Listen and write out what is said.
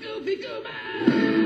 Goofy Goober!